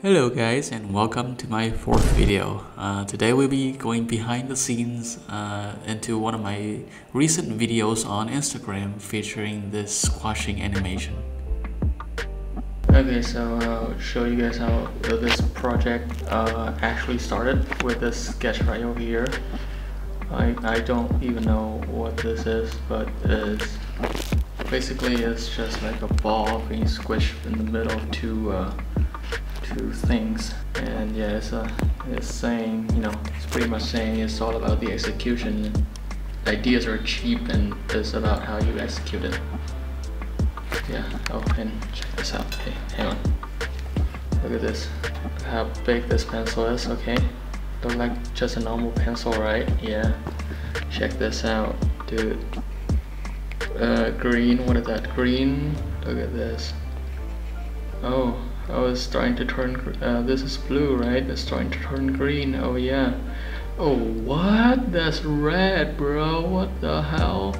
Hello guys and welcome to my fourth video. Uh, today we'll be going behind the scenes uh, into one of my recent videos on Instagram featuring this squashing animation. Okay, so I'll show you guys how this project uh, actually started with this sketch right over here. I, I don't even know what this is, but it's basically it's just like a ball being squished in the middle of two uh, two things. And yeah it's, uh, it's saying you know it's pretty much saying it's all about the execution. Ideas are cheap and it's about how you execute it. Yeah oh and check this out. Hey hang on. Look at this. How big this pencil is okay. Look like just a normal pencil right? Yeah. Check this out dude. Uh, green what is that? Green? Look at this. Oh Oh, it's starting to turn, uh, this is blue, right? It's starting to turn green, oh yeah. Oh, what? That's red, bro, what the hell?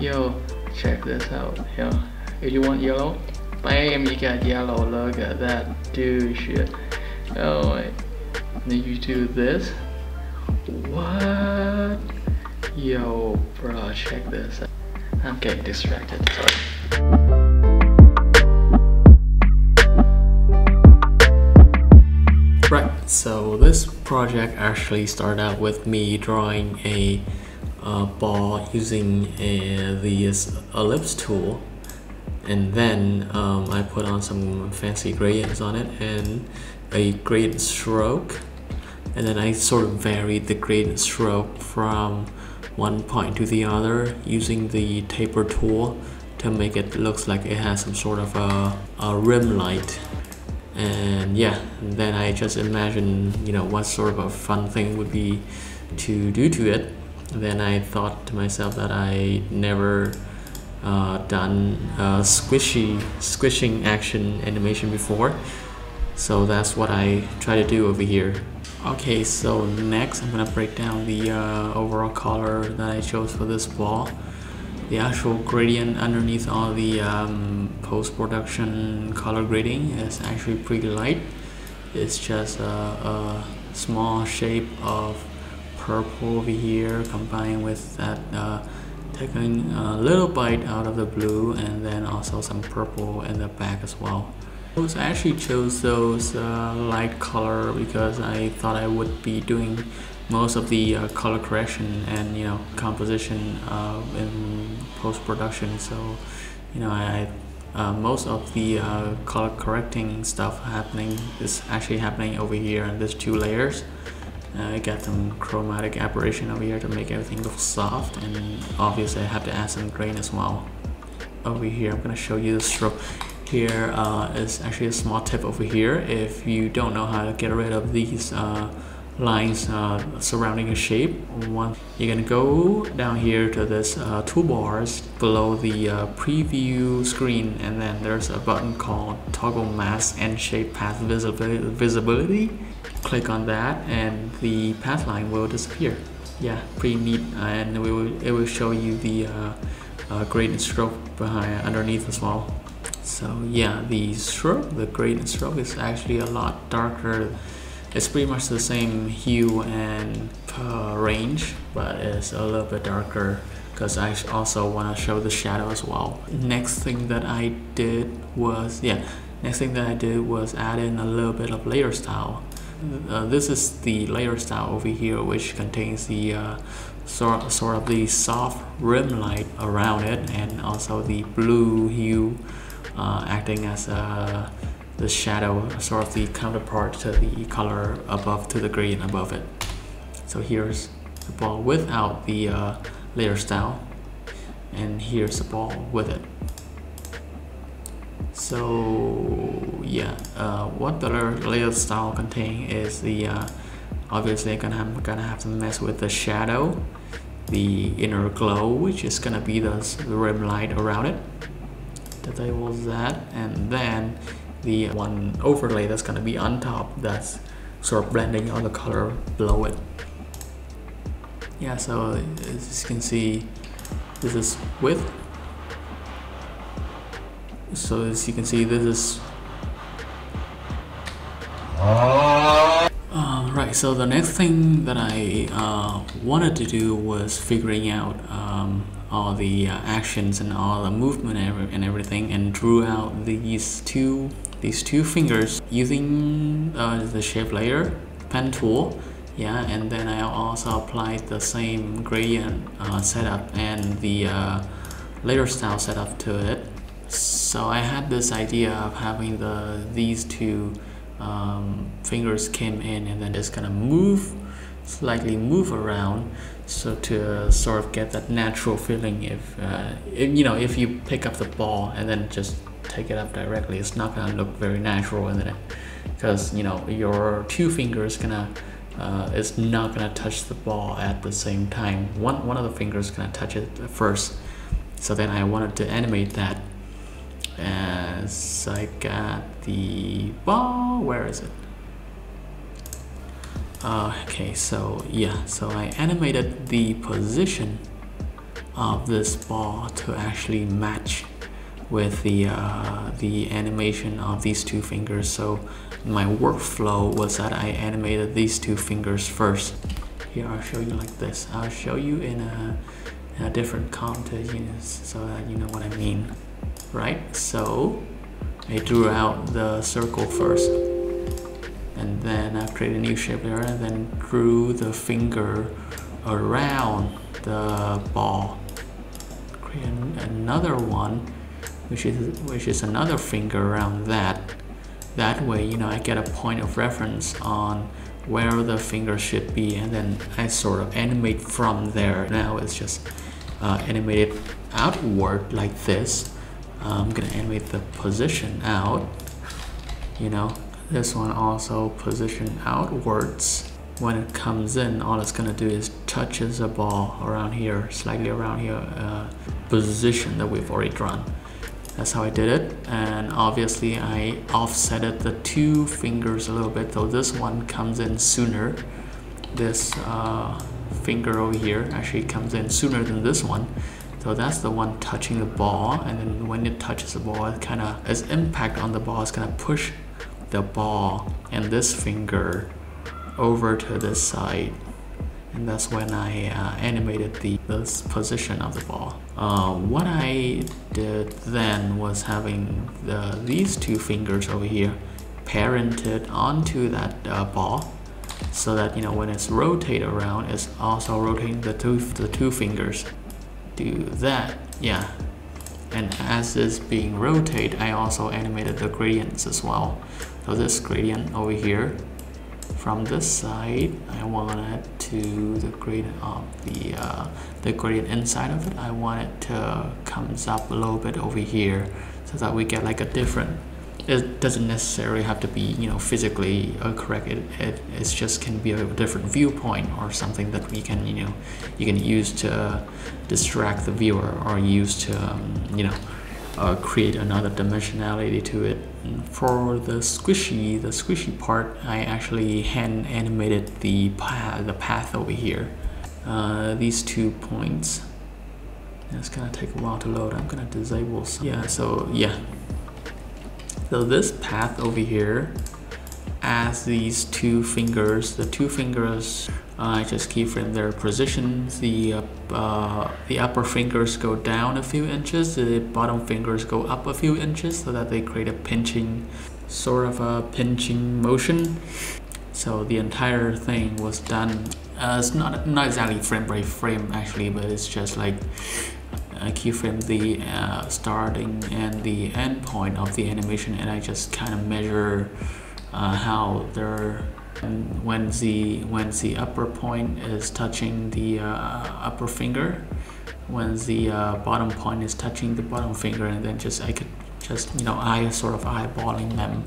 Yo, check this out, yo. If you want yellow, bam, you got yellow, look at that, dude, shit. Oh, wait. then you do this. What? Yo, bro, check this out. I'm getting distracted, sorry. So this project actually started out with me drawing a uh, ball using a, the ellipse tool. And then um, I put on some fancy gradients on it and a gradient stroke. And then I sort of varied the gradient stroke from one point to the other using the taper tool to make it looks like it has some sort of a, a rim light and yeah then I just imagine you know what sort of a fun thing would be to do to it. Then I thought to myself that I never uh, done squishy squishing action animation before. So that's what I try to do over here. Okay so next I'm gonna break down the uh, overall color that I chose for this ball the actual gradient underneath all the um, post-production color grading is actually pretty light. It's just a, a, small shape of purple over here combined with that uh, taking a little bite out of the blue and then also some purple in the back as well. I actually chose those uh, light color because I thought I would be doing most of the uh, color correction and you know composition uh, in post-production so you know I uh, most of the uh, color correcting stuff happening is actually happening over here and there's two layers. Uh, I got some chromatic aberration over here to make everything look soft and obviously I have to add some grain as well over here. I'm gonna show you the stroke. Here uh, is actually a small tip over here. If you don't know how to get rid of these lines uh, surrounding a shape. One, you're gonna go down here to this uh, toolbars below the uh, preview screen and then there's a button called toggle mask and shape path visibility, visibility. Click on that and the path line will disappear. Yeah, pretty neat and we will, it will show you the uh, uh, gradient stroke behind underneath as well. So yeah, the stroke, the gradient stroke is actually a lot darker it's pretty much the same hue and uh, range, but it's a little bit darker because I also want to show the shadow as well. Next thing that I did was, yeah, next thing that I did was add in a little bit of layer style. Uh, this is the layer style over here which contains the uh, sort, sort of the soft rim light around it and also the blue hue uh, acting as a the shadow, sort of the counterpart to the color above, to the gradient above it. So here's the ball without the uh, layer style, and here's the ball with it. So yeah, uh, what the layer style contain is the uh, obviously I'm gonna have, gonna have to mess with the shadow, the inner glow, which is gonna be the, the rim light around it. Disable that, and then the one overlay that's to be on top that's sort of blending out the color below it. Yeah so as you can see this is width. So as you can see this is Uh, right, so the next thing that I uh, wanted to do was figuring out um, all the uh, actions and all the movement and everything and drew out these two these two fingers using uh, the shape layer pen tool yeah and then I also applied the same gradient uh, setup and the uh, layer style setup to it. So I had this idea of having the these two um, fingers came in and then just gonna move slightly move around so to sort of get that natural feeling if, uh, if, you know if you pick up the ball and then just take it up directly. It's not gonna look very natural and then because you know your two fingers gonna uh, is not gonna touch the ball at the same time. One one of the fingers gonna touch it first. So then I wanted to animate that as I got the ball. Where is it? Uh, okay so yeah so I animated the position of this ball to actually match with the uh, the animation of these two fingers. So my workflow was that I animated these two fingers first. Here I'll show you like this. I'll show you in a, in a different context so that you know what I mean right? So I drew out the circle first and then I created a new shape layer and then drew the finger around the ball. Create another one which is which is another finger around that. That way you know I get a point of reference on where the finger should be and then I sort of animate from there. Now it's just uh, animated outward like this. I'm gonna animate the position out you know. This one also position outwards. When it comes in all it's gonna do is touches the ball around here slightly around here uh, position that we've already drawn that's how I did it. And obviously I offsetted the two fingers a little bit so this one comes in sooner. This uh, finger over here actually comes in sooner than this one. So that's the one touching the ball. And then when it touches the ball it kind of its impact on the ball is going to push the ball and this finger over to this side and that's when I uh, animated the this position of the ball. Uh, what I did then was having the, these two fingers over here parented onto that uh, ball so that you know when it's rotate around it's also rotating the two the two fingers. Do that yeah. And as this being rotate I also animated the gradients as well. So this gradient over here from this side I want it to the gradient of the uh, the gradient inside of it. I want it to comes up a little bit over here so that we get like a different it doesn't necessarily have to be you know physically uh, correct. It, it it's just can be a different viewpoint or something that we can you know you can use to distract the viewer or use to um, you know uh, create another dimensionality to it. For the squishy the squishy part I actually hand animated the path the path over here. Uh, these two points. It's gonna take a while to load. I'm gonna disable some. Yeah so yeah. So this path over here as these two fingers, the two fingers I uh, just keyframe their positions. The uh, uh, the upper fingers go down a few inches, the bottom fingers go up a few inches so that they create a pinching, sort of a pinching motion. So the entire thing was done. Uh, it's not not exactly frame by frame actually, but it's just like I keyframe the uh, starting and the end point of the animation and I just kind of measure uh, how they're when the when the upper point is touching the uh, upper finger when the uh, bottom point is touching the bottom finger and then just I could just you know I sort of eyeballing them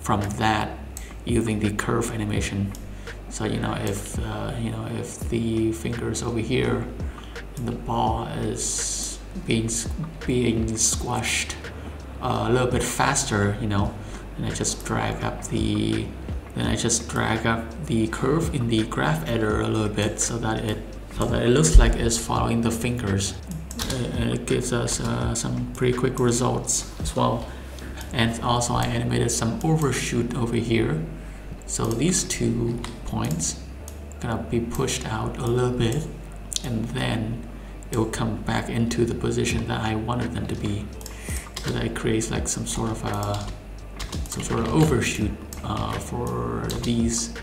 from that using the curve animation. So you know if uh, you know if the fingers over here and the ball is being being squashed uh, a little bit faster, you know, and I just drag up the then I just drag up the curve in the graph editor a little bit so that it so that it looks like it's following the fingers. And it gives us uh, some pretty quick results as well. And also I animated some overshoot over here. So these two points gonna be pushed out a little bit and then it will come back into the position that I wanted them to be. So that it creates like some sort of a some sort of overshoot uh, for these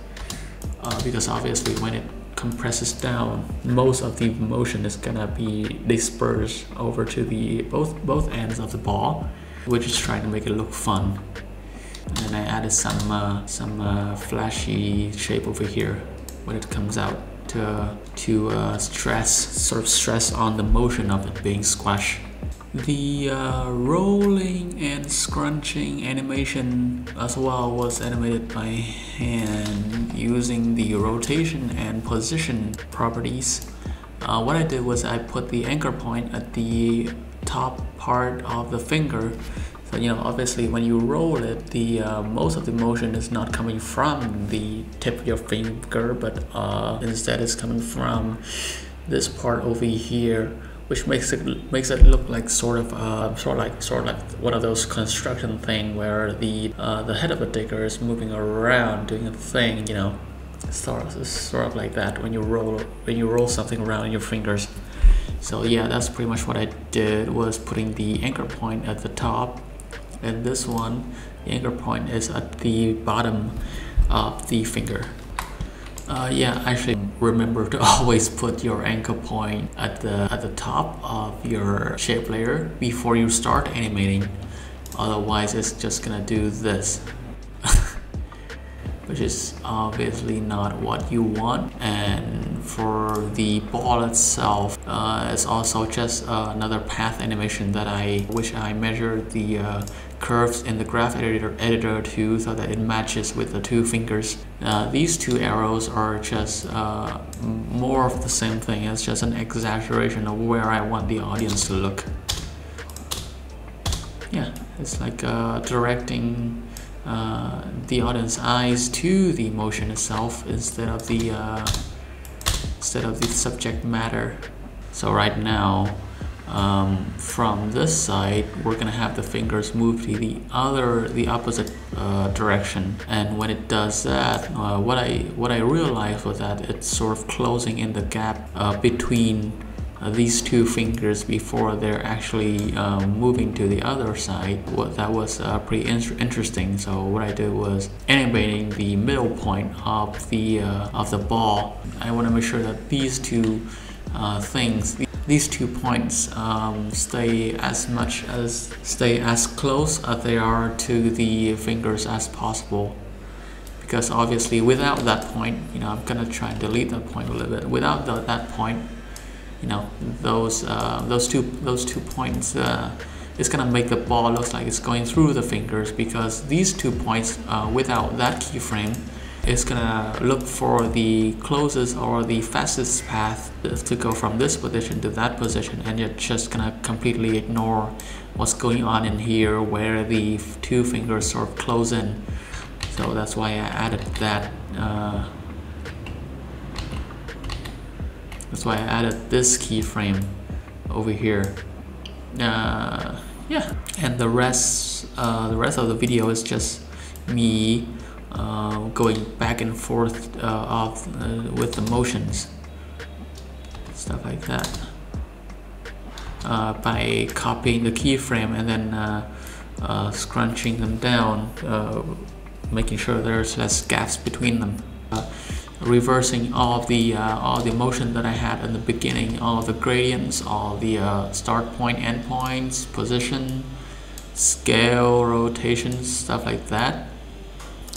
uh, because obviously when it compresses down most of the motion is gonna be dispersed over to the both both ends of the ball. We're just trying to make it look fun. And then I added some uh, some uh, flashy shape over here when it comes out to, to uh, stress sort of stress on the motion of it being squashed the uh, rolling and scrunching animation as well was animated by hand using the rotation and position properties. Uh, what I did was I put the anchor point at the top part of the finger so you know obviously when you roll it the uh, most of the motion is not coming from the tip of your finger but uh, instead it's coming from this part over here which makes it makes it look like sort of uh, sort of like sort of like one of those construction thing where the uh, the head of a digger is moving around doing a thing, you know, sort of sort of like that when you roll when you roll something around in your fingers. So yeah, that's pretty much what I did was putting the anchor point at the top, and this one, the anchor point is at the bottom of the finger. Uh, yeah, actually remember to always put your anchor point at the at the top of your shape layer before you start animating. Otherwise, it's just gonna do this, which is obviously not what you want. And for the ball itself, uh, it's also just uh, another path animation that I wish I measured the uh, curves in the graph editor, editor too so that it matches with the two fingers. Uh, these two arrows are just uh, more of the same thing. It's just an exaggeration of where I want the audience to look. Yeah, it's like uh, directing uh, the audience eyes to the motion itself instead of the uh, instead of the subject matter. So right now, um, from this side we're gonna have the fingers move to the other the opposite uh, direction. And when it does that uh, what I what I realized was that it's sort of closing in the gap uh, between uh, these two fingers before they're actually um, moving to the other side. What that was uh, pretty in interesting. So what I did was animating the middle point of the uh, of the ball. I want to make sure that these two things these two points um, stay as much as stay as close as they are to the fingers as possible. Because obviously without that point you know I'm gonna try and delete that point a little bit. Without the, that point you know those uh, those two those two points uh, it's gonna make the ball look like it's going through the fingers because these two points uh, without that keyframe it's gonna look for the closest or the fastest path to go from this position to that position and you're just gonna completely ignore what's going on in here where the two fingers sort of close in so that's why I added that uh, that's why I added this keyframe over here. Uh, yeah. And the rest uh, the rest of the video is just me uh, going back and forth uh, of, uh, with the motions stuff like that uh, by copying the keyframe and then uh, uh, scrunching them down making sure there's less gaps between them reversing all the all the motion that I had in the beginning all the gradients all the start point end points position scale rotation stuff like that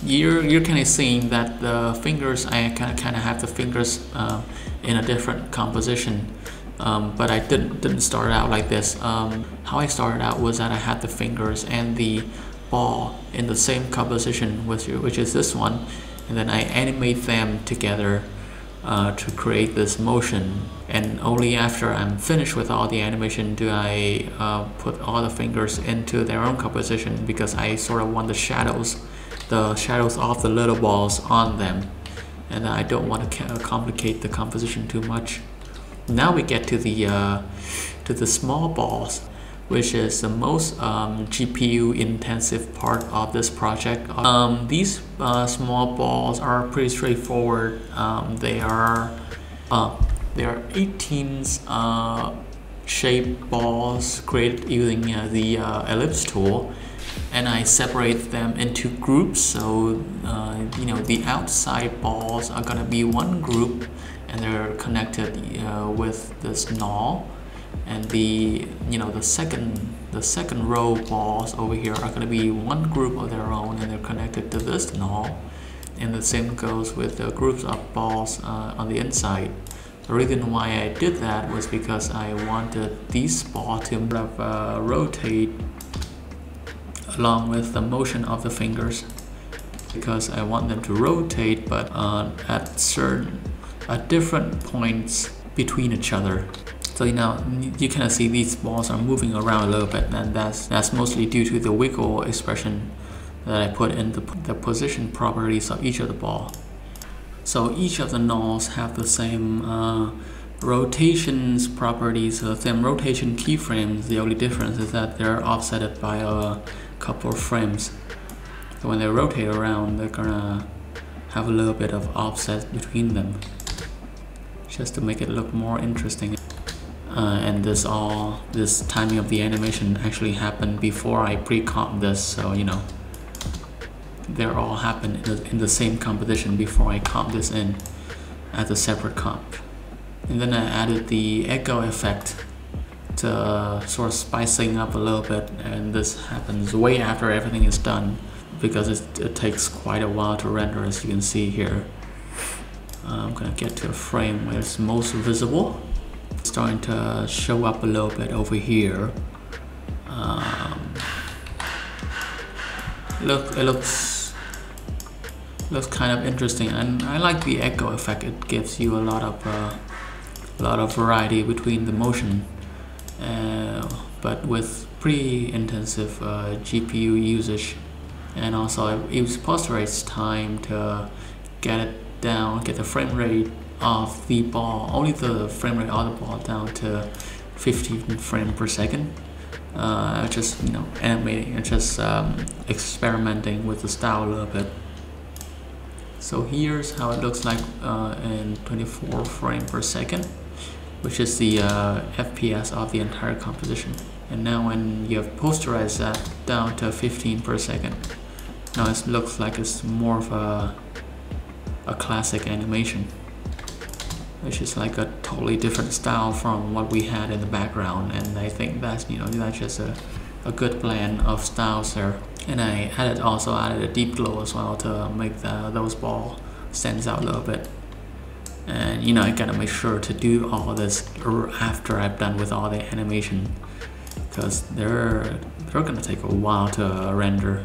you're you're kind of seeing that the fingers I kind of kind of have the fingers uh, in a different composition. Um, but I didn't didn't start out like this. Um, how I started out was that I had the fingers and the ball in the same composition which, which is this one. And then I animate them together uh, to create this motion. And only after I'm finished with all the animation do I uh, put all the fingers into their own composition because I sort of want the shadows the shadows of the little balls on them and I don't want to complicate the composition too much. Now we get to the uh, to the small balls. which is the most um, GPU intensive part of this project. Um, these uh, small balls are pretty straightforward. Um, they are uh, they are 18 uh, shape balls created using uh, the uh, ellipse tool and I separate them into groups. So uh, you know the outside balls are gonna be one group and they're connected with this null and the you know the second the second row balls over here are going to be one group of their own and they're connected to this null and the same goes with the groups of balls uh, on the inside. The reason why I did that was because I wanted these balls to uh, rotate along with the motion of the fingers because I want them to rotate but uh, at certain at different points between each other so you know you kind of see these balls are moving around a little bit and that's that's mostly due to the wiggle expression that I put in the, the position properties of each of the ball. So each of the nulls have the same uh, rotations properties, the same rotation keyframes. The only difference is that they're offsetted by a couple of frames. So when they rotate around, they're gonna have a little bit of offset between them just to make it look more interesting. Uh, and this all this timing of the animation actually happened before I pre-comp this so you know they're all happen in the, in the same composition before I comp this in as a separate comp. And then I added the echo effect uh, sort of spicing up a little bit and this happens way after everything is done because it, it takes quite a while to render as you can see here I'm gonna get to a frame where it's most visible starting to show up a little bit over here. Um, look, it looks looks kind of interesting, and I like the echo effect. It gives you a lot of uh, a lot of variety between the motion, but with pretty intensive uh, GPU usage, and also it takes time to get it down, get the frame rate of the ball, only the frame rate of the ball down to 15 frame per second. Uh, just you know animating and just um, experimenting with the style a little bit. So here's how it looks like uh, in 24 frame per second, which is the uh, FPS of the entire composition. And now when you have posterized that down to 15 per second, now it looks like it's more of a, a classic animation which is like a totally different style from what we had in the background. And I think that's you know that's just a, a good blend of styles there. And I added also added a deep glow as well to make the, those balls stands out a little bit and you know I gotta make sure to do all this after I've done with all the animation. Because they're they're gonna take a while to render.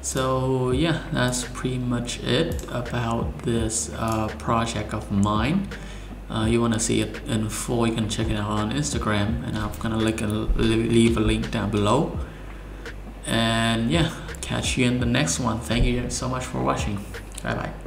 So yeah that's pretty much it about this uh, project of mine. Uh, you want to see it in full you can check it out on Instagram and I'm gonna a, leave a link down below. And yeah catch you in the next one. Thank you so much for watching. Bye bye